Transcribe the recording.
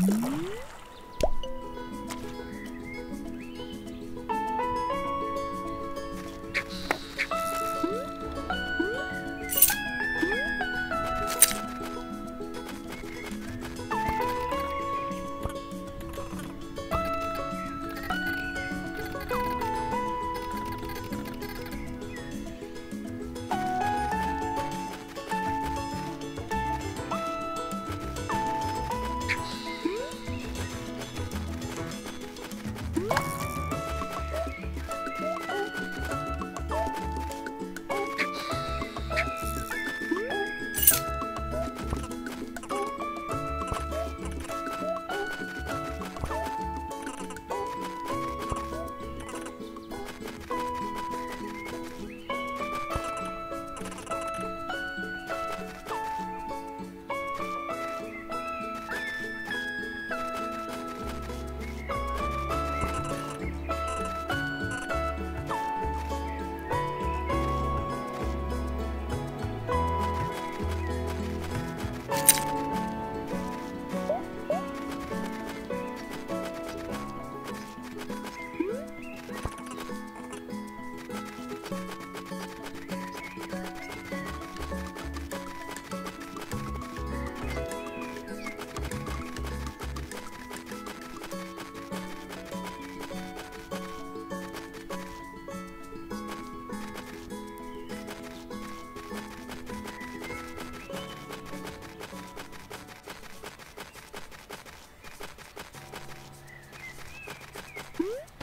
Música Mm-hmm.